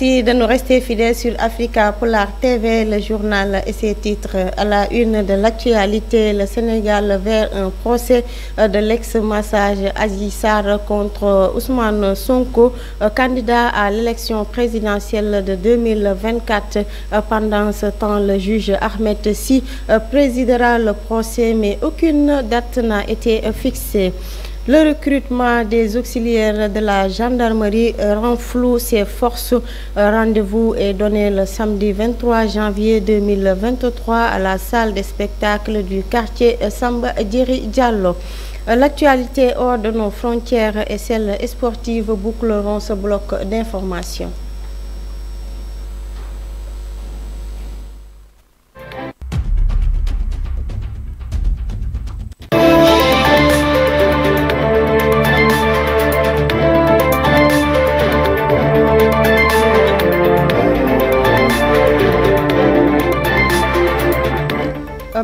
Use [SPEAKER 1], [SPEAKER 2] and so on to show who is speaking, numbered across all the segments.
[SPEAKER 1] Merci de nous rester fidèles sur Africa Polar TV, le journal et ses titres. À la une de l'actualité, le Sénégal vers un procès de l'ex-massage Azissar contre Ousmane Sonko, candidat à l'élection présidentielle de 2024. Pendant ce temps, le juge Ahmed Si présidera le procès, mais aucune date n'a été fixée. Le recrutement des auxiliaires de la gendarmerie renfloue ses forces. Rendez-vous est donné le samedi 23 janvier 2023 à la salle des spectacles du quartier Samba Diri Diallo. L'actualité hors de nos frontières et celle sportive boucleront ce bloc d'informations.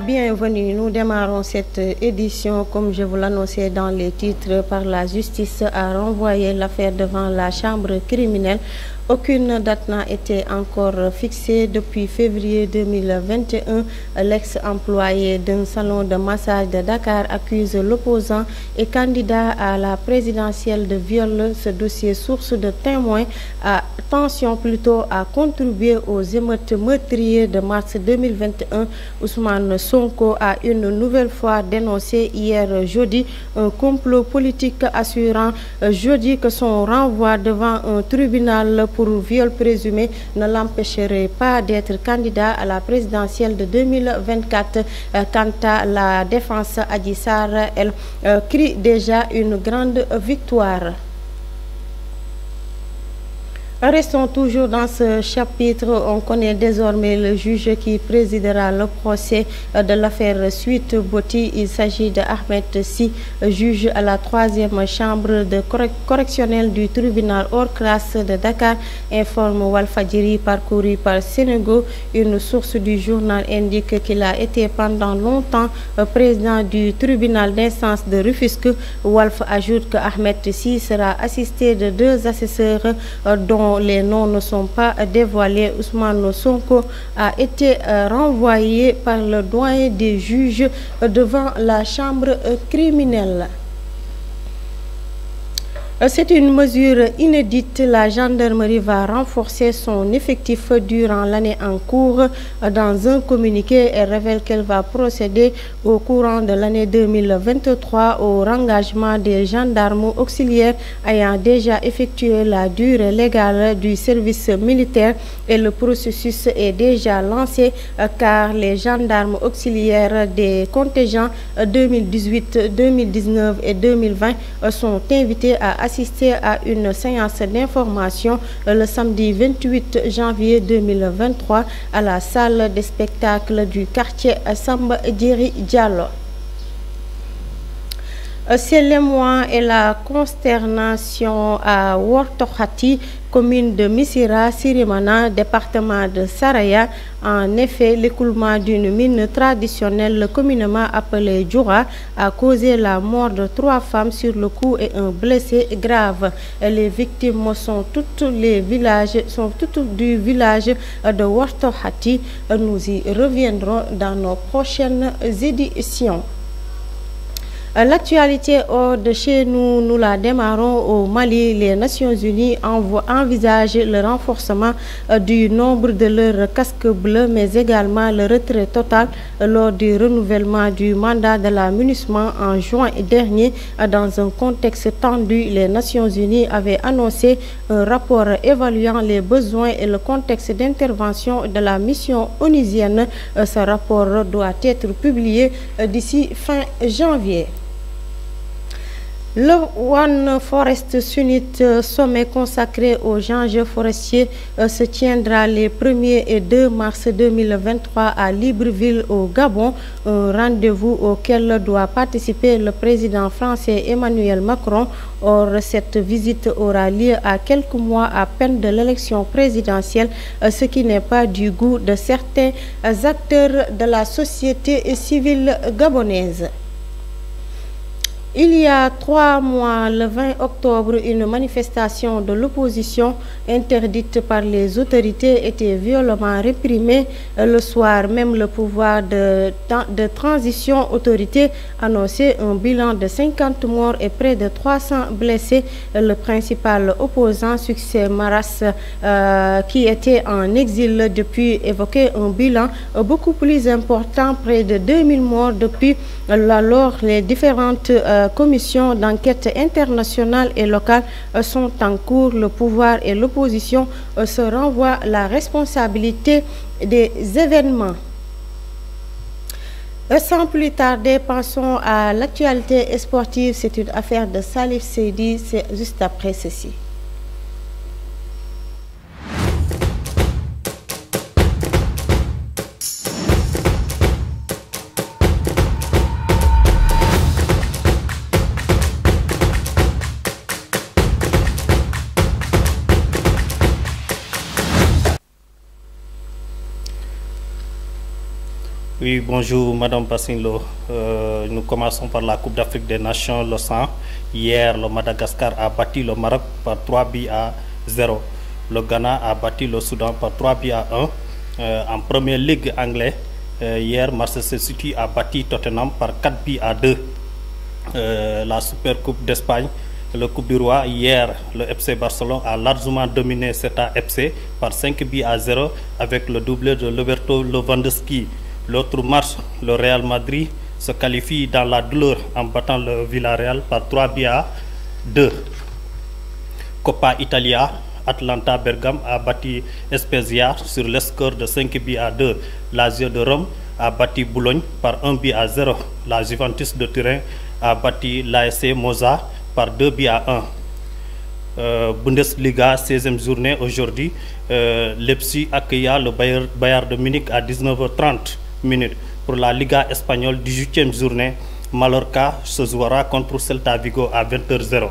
[SPEAKER 1] Bienvenue, nous démarrons cette édition comme je vous l'annonçais dans les titres par la justice à renvoyer l'affaire devant la chambre criminelle aucune date n'a été encore fixée depuis février 2021. L'ex-employé d'un salon de massage de Dakar accuse l'opposant et candidat à la présidentielle de viol. Ce dossier, source de témoins, à attention plutôt à contribuer aux émeutes meurtriers de mars 2021. Ousmane Sonko a une nouvelle fois dénoncé hier jeudi un complot politique assurant jeudi que son renvoi devant un tribunal pour viol présumé ne l'empêcherait pas d'être candidat à la présidentielle de 2024. Quant à la défense Adissar, elle crie déjà une grande victoire. Restons toujours dans ce chapitre. On connaît désormais le juge qui présidera le procès de l'affaire Suite Boti. Il s'agit de Ahmed Si, juge à la troisième chambre correctionnelle du tribunal hors classe de Dakar, informe Walfadjiri parcouru par Sénégal. Une source du journal indique qu'il a été pendant longtemps président du tribunal d'instance de Rufisque. Walf ajoute que Ahmed Si sera assisté de deux assesseurs dont les noms ne sont pas dévoilés. Ousmane Sonko a été renvoyé par le doyen des juges devant la chambre criminelle. C'est une mesure inédite. La gendarmerie va renforcer son effectif durant l'année en cours. Dans un communiqué, elle révèle qu'elle va procéder au courant de l'année 2023 au rengagement des gendarmes auxiliaires ayant déjà effectué la durée légale du service militaire et le processus est déjà lancé car les gendarmes auxiliaires des contingents 2018, 2019 et 2020 sont invités à assister à une séance d'information le samedi 28 janvier 2023 à la salle des spectacles du quartier Samba Djeri Diallo. C'est l'émoi et la consternation à Wortohati, commune de Missira, Sirimana, département de Saraya. En effet, l'écoulement d'une mine traditionnelle communément appelée Djoura a causé la mort de trois femmes sur le coup et un blessé grave. Les victimes sont toutes les villages, sont du village de Wortohati. Nous y reviendrons dans nos prochaines éditions. L'actualité hors de chez nous, nous la démarrons au Mali. Les Nations Unies envisagent le renforcement du nombre de leurs casques bleus, mais également le retrait total lors du renouvellement du mandat de la en juin dernier. Dans un contexte tendu, les Nations Unies avaient annoncé un rapport évaluant les besoins et le contexte d'intervention de la mission onusienne. Ce rapport doit être publié d'ici fin janvier. Le One Forest Summit, sommet consacré aux enjeux forestiers, se tiendra les 1er et 2 mars 2023 à Libreville au Gabon, un rendez-vous auquel doit participer le président français Emmanuel Macron. Or, cette visite aura lieu à quelques mois à peine de l'élection présidentielle, ce qui n'est pas du goût de certains acteurs de la société civile gabonaise. Il y a trois mois, le 20 octobre, une manifestation de l'opposition interdite par les autorités était violemment réprimée. Le soir même, le pouvoir de, transition autorité annonçait un bilan de 50 morts et près de 300 blessés. Le principal opposant, Succès Maras, euh, qui était en exil depuis, évoquait un bilan beaucoup plus important, près de 2000 morts depuis alors les différentes euh, commissions d'enquête internationale et locale euh, sont en cours. Le pouvoir et l'opposition euh, se renvoient la responsabilité des événements. Euh, sans plus tarder, passons à l'actualité sportive. C'est une affaire de Salif Seydi. C'est juste après ceci.
[SPEAKER 2] Oui, bonjour Madame Bassinlo. Euh, nous commençons par la Coupe d'Afrique des Nations, le 100. Hier, le Madagascar a battu le Maroc par 3 buts à 0. Le Ghana a battu le Soudan par 3 buts à 1. Euh, en première ligue anglaise, euh, hier, Manchester City a battu Tottenham par 4 buts à 2. la Super Coupe d'Espagne, le Coupe du Roi, hier, le FC Barcelone a largement dominé cet FC par 5 buts à 0 avec le doublé de Roberto Lewandowski. L'autre match, le Real Madrid se qualifie dans la douleur en battant le Villarreal par 3 buts à 2. Coppa Italia, Atlanta Bergame a battu Spezia sur le score de 5 buts à 2. Lazio de Rome a battu Boulogne par 1 but à 0. La Juventus de Turin a battu l'ASC Moza par 2 buts à 1. Euh, Bundesliga, 16e journée aujourd'hui. Euh, Leipzig accueilla le Bayern, Bayern de Munich à 19h30 minutes. Pour la Liga espagnole, 18e journée, Mallorca se jouera contre Celta Vigo à 20h00.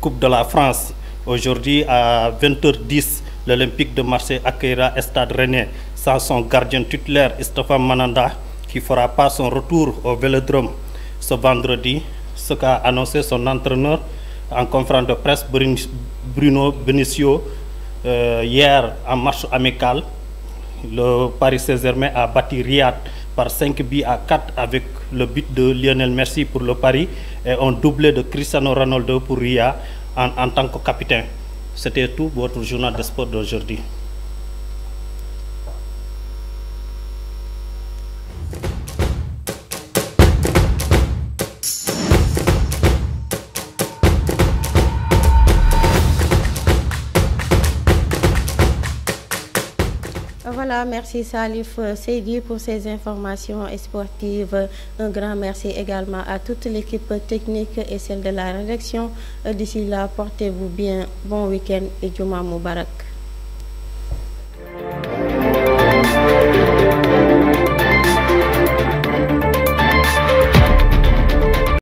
[SPEAKER 2] Coupe de la France, aujourd'hui à 20h10, l'Olympique de Marseille accueillera Stade Rennais sans son gardien titulaire Stéphane Mananda qui fera pas son retour au Vélodrome ce vendredi, ce qu'a annoncé son entraîneur en conférence de presse Bruno Benicio euh, hier en marche amicale le Paris Saint-Germain a battu Riyad par 5 buts à 4 avec le but de Lionel Messi pour le Paris et un doublé de Cristiano Ronaldo pour Riyad en, en tant que capitaine. C'était tout votre journal de sport d'aujourd'hui.
[SPEAKER 1] Merci Salif Seydi pour ces informations sportives. Un grand merci également à toute l'équipe technique et celle de la rédaction. D'ici là, portez-vous bien. Bon week-end et Juma Moubarak.